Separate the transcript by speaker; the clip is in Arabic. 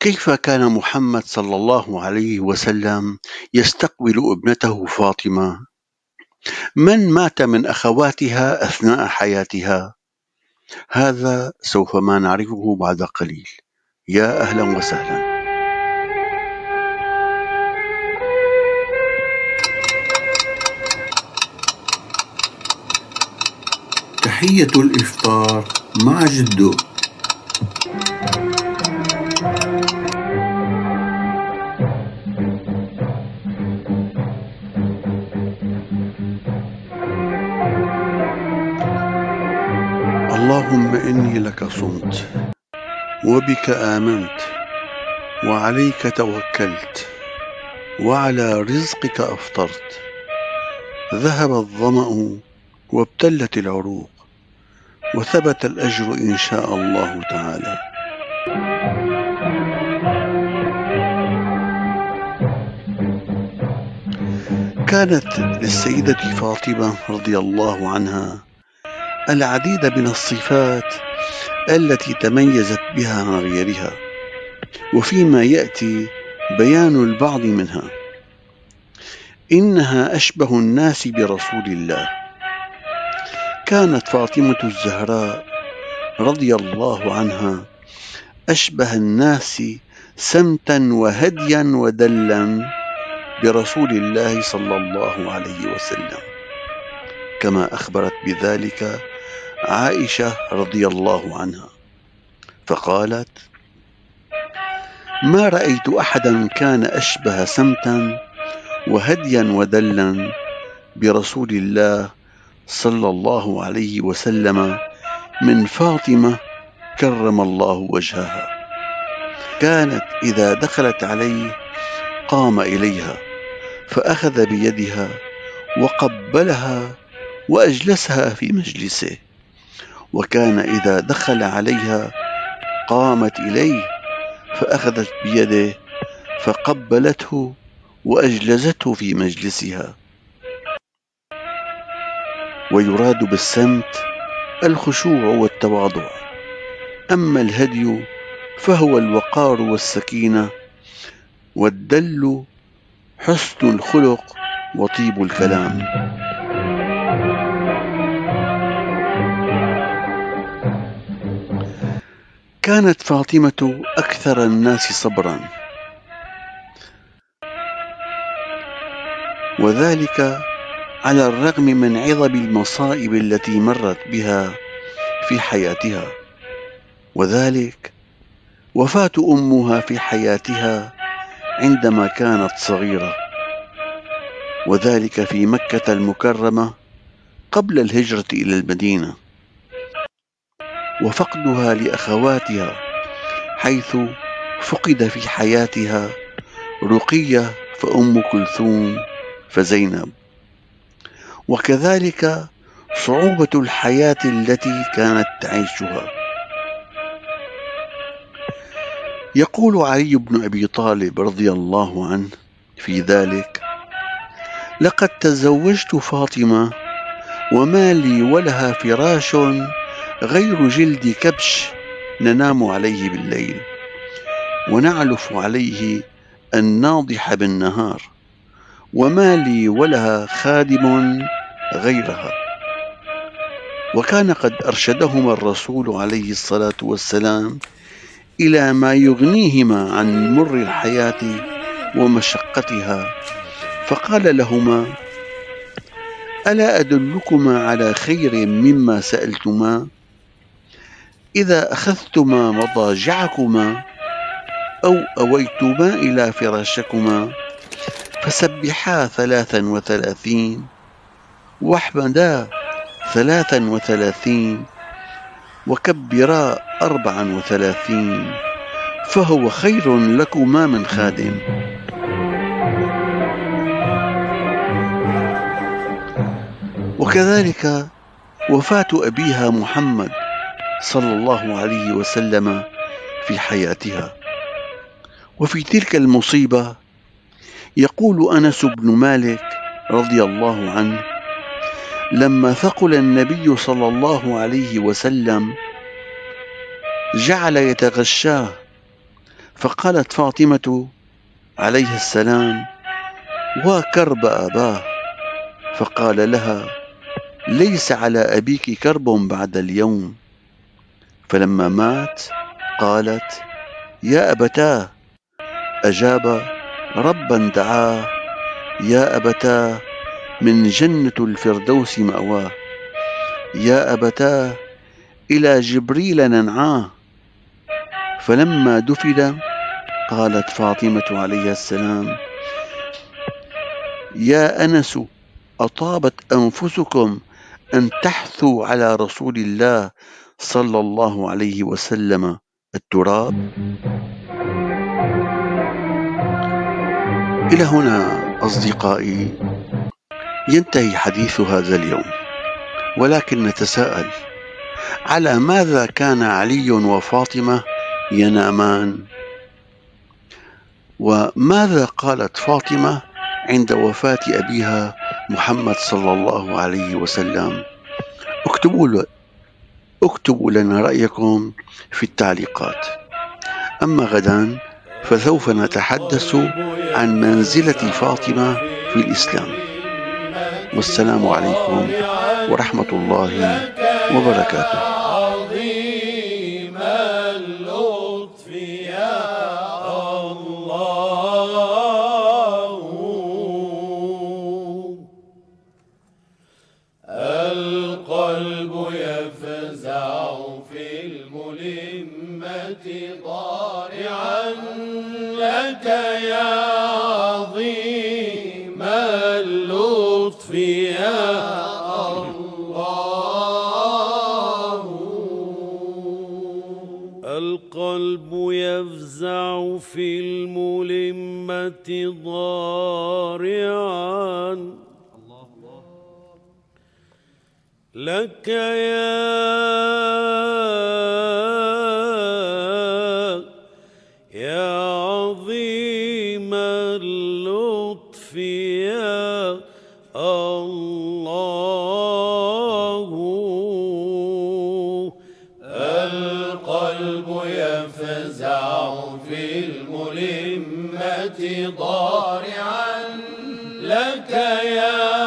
Speaker 1: كيف كان محمد صلى الله عليه وسلم يستقبل ابنته فاطمة؟ من مات من أخواتها أثناء حياتها؟ هذا سوف ما نعرفه بعد قليل يا أهلا وسهلا
Speaker 2: تحية الإفطار مع جدو
Speaker 1: اللهم إني لك صمت وبك آمنت وعليك توكلت وعلى رزقك أفطرت. ذهب الظمأ وابتلت العروق وثبت الأجر إن شاء الله تعالى. كانت للسيدة فاطمة رضي الله عنها العديد من الصفات التي تميزت بها عن غيرها وفيما يأتي بيان البعض منها. إنها أشبه الناس برسول الله. كانت فاطمة الزهراء رضي الله عنها أشبه الناس سمتا وهديا ودلا برسول الله صلى الله عليه وسلم كما أخبرت بذلك عائشة رضي الله عنها فقالت ما رأيت أحدا كان أشبه سمتا وهديا ودلا برسول الله صلى الله عليه وسلم من فاطمة كرم الله وجهها. كانت إذا دخلت عليه قام إليها فأخذ بيدها وقبلها وأجلسها في مجلسه. وكان إذا دخل عليها قامت إليه فأخذت بيده فقبلته وأجلسته في مجلسها. ويراد بالسمت الخشوع والتواضع. أما الهدي فهو الوقار والسكينة والدل حسن الخلق وطيب الكلام. كانت فاطمة أكثر الناس صبرا. وذلك على الرغم من عظم المصائب التي مرت بها في حياتها. وذلك وفاة أمها في حياتها عندما كانت صغيرة. وذلك في مكة المكرمة قبل الهجرة إلى المدينة. وفقدها لأخواتها حيث فقد في حياتها رقية فأم كلثوم فزينب. وكذلك صعوبة الحياة التي كانت تعيشها. يقول علي بن أبي طالب رضي الله عنه في ذلك لقد تزوجت فاطمة وما لي ولها فراش غير جلد كبش ننام عليه بالليل ونعلف عليه الناضح بالنهار وما لي ولها خادم غيرها. وكان قد أرشدهما الرسول عليه الصلاة والسلام إلى ما يغنيهما عن مر الحياة ومشقتها فقال لهما ألا أدلكما على خير مما سألتما؟ إذا أخذتما مضاجعكما أو أويتما إلى فراشكما فسبحا ثلاثا وثلاثين واحمدا ثلاثا وثلاثين وكبرا أربعا وثلاثين فهو خير لكما من خادم. وكذلك وفاة أبيها محمد صلى الله عليه وسلم في حياتها. وفي تلك المصيبة يقول أنس بن مالك رضي الله عنه لما ثقل النبي صلى الله عليه وسلم جعل يتغشاه فقالت فاطمة عليه السلام وكرب أباه؟ فقال لها ليس على أبيك كرب بعد اليوم. فلما مات قالت يا أبتاه. أجاب ربا دعاه. يا أبتاه من جنة الفردوس مأواه. يا أبتاه إلى جبريل ننعاه. فلما دفن قالت فاطمة عليه السلام يا أنس أطابت أنفسكم أن تحثوا على رسول الله صلى الله عليه وسلم التراب. إلى هنا أصدقائي ينتهي حديث هذا اليوم. ولكن نتساءل على ماذا كان علي وفاطمة ينامان؟ وماذا قالت فاطمة عند وفاة أبيها محمد صلى الله عليه وسلم؟ اكتبوا اكتبوا لنا رأيكم في التعليقات. أما غدا فسوف نتحدث عن منزلة فاطمة في الإسلام. والسلام عليكم ورحمة الله وبركاته.
Speaker 3: الملمة ضارعا. لك يا يا عظيم اللطف ضارعا لك يا